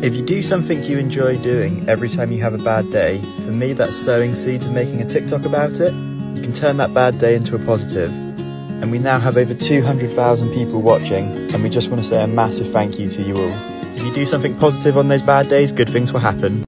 If you do something you enjoy doing every time you have a bad day, for me that's sowing seeds and making a TikTok about it, you can turn that bad day into a positive. And we now have over 200,000 people watching, and we just want to say a massive thank you to you all. If you do something positive on those bad days, good things will happen.